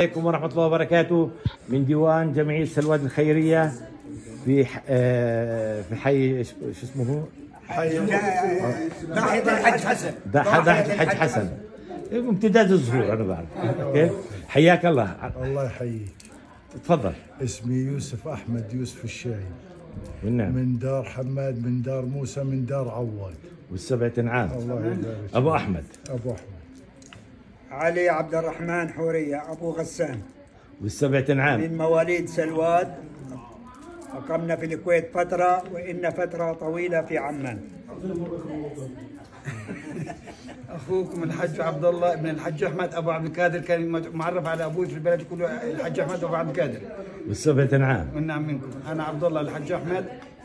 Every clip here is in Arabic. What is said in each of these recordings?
عليكم ورحمة الله وبركاته. من ديوان جمعية سلواد الخيرية في ح- آه، في حي شو اسمه هو؟ ناحية الحج حسن. ضاحية الحج حسن. امتداد الظهور أنا بعرف. أوكي؟ حياك الله. الله يحييك. تفضل. اسمي يوسف أحمد يوسف الشاهي. والنعم. من دار حماد من دار موسى من دار عواد. والسبعة عام الله يبارك. أبو أحمد. أبو أحمد. علي عبد الرحمن حورية أبو غسان. والسبعة عام من مواليد سلواد. أقمنا في الكويت فترة وإن فترة طويلة في عمان. اخوكم الحج عبد الله ابن الحج أحمد أبو عبد القادر كان معرف على أبوي في البلد كله الحج أحمد أبو عبد القادر. والسبعة عام والنعم منكم. أنا عبد الله الحج أحمد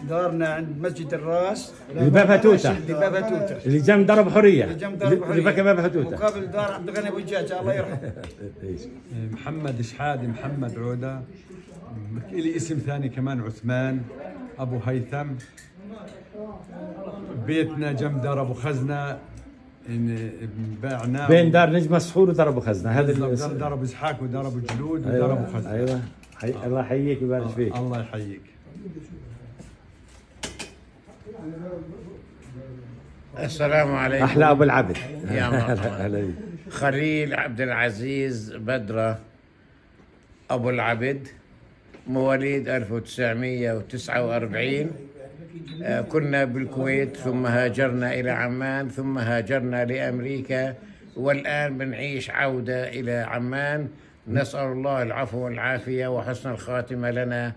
دارنا عند مسجد الراس. اللي بابها توتة. اللي بابها توتة. اللي جنب درب حرية. اللي جنب دار اللي بكى بابها توتة. مقابل دار عبد الغني أبو الجاج الله يرحمه. محمد شحادي محمد عودة. لي اسم ثاني كمان عثمان أبو هيثم. بيتنا جنب دار أبو خزنة. إن بعناه بين دار نجمة سحور ودار أبو خزنة. هذا دار دار أبو إسحاق ودار أبو جلود ودار أيوة خزنة. أيوة. حي... الله يحييك ويبارك فيك. الله يحييك. السلام عليكم. أحلى أبو العبد. يا مرحبا. خليل عبد العزيز بدرة. أبو العبد مواليد 1949 آه، كنا بالكويت ثم هاجرنا إلى عمان ثم هاجرنا لأمريكا والآن بنعيش عودة إلى عمان. نسأل الله العفو والعافية وحسن الخاتمة لنا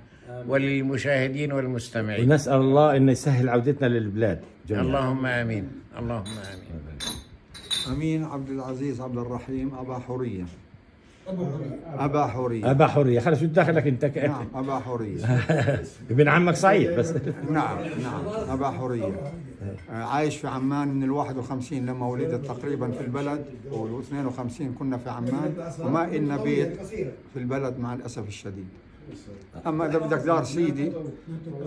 وللمشاهدين والمستمعين. ونسأل الله أنه يسهل عودتنا للبلاد جميعا. اللهم آمين. اللهم آمين. أمين عبد العزيز عبد الرحيم أبا حورية أبا حورية أبا حرية. خلص شو دخلك أنت؟ ك- نعم أبا حورية ابن عمك صحيح بس. نعم نعم أبا حورية آه، عايش في عمان من ال 51 لما ولدت تقريبا في البلد. وال 52 كنا في عمان وما إلنا بيت في البلد مع الأسف الشديد. أما إذا بدك دار سيدي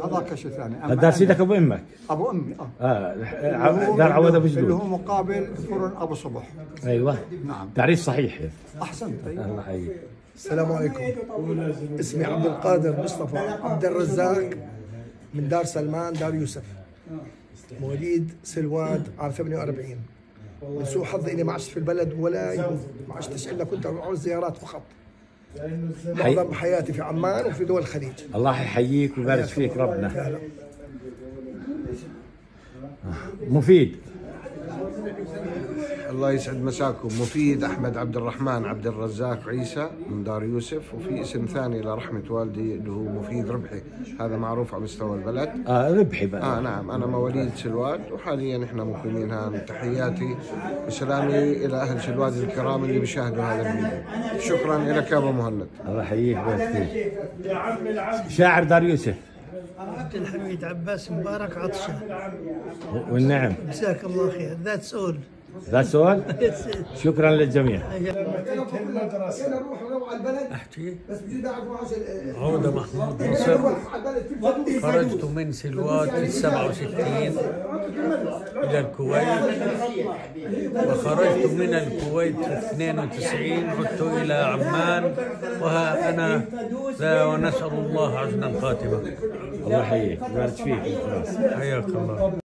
هذاك شيء ثاني. دار سيدك أبو أمك؟ أبو أمي آه. آه دار عوض أبو اللي جلود هو مقابل فرن أبو صبح. أيوة. نعم. تعريف صحيح. أحسنت. أيوة. الله يحييك. السلام عليكم. اسمي عبد القادر مصطفى عبد الرزاق من دار سلمان دار يوسف. مواليد سلواد عام 48 من سوء حظي إني ما عشت في البلد ولا ما عشتش إلا كنت أروح زيارات فقط. معظم حياتي في عمان وفي دول الخليج. الله يحييك ويبارك فيك ربنا. مفيد. الله يسعد مساكم. مفيد أحمد عبد الرحمن عبد الرزاق عيسى من دار يوسف وفي اسم ثاني لرحمة والدي اللي هو مفيد ربحي. هذا معروف على مستوى البلد. آه ربحي بقى آه نعم. أنا مواليد سلواد وحاليا إحنا مقيمين هان. تحياتي وسلامي إلى أهل سلواد الكرام اللي بيشاهدوا هذا الفيديو. شكرا لك يا أبو مهند. الله يحييك شاعر دار يوسف. عبد الحميد عباس مبارك عطشة. والنعم. جزاك الله خير. That's all ذا سؤال؟ شكرا للجميع. عودة محمود نصر خرجت من سلوات في السبعة وستين إلى الكويت. وخرجت من الكويت في اثنين وتسعين عدت إلى عمان. وها أنا ذا ونسأل الله حسن الخاتمة. الله يحييك. ويبارك فيك. حياك الله.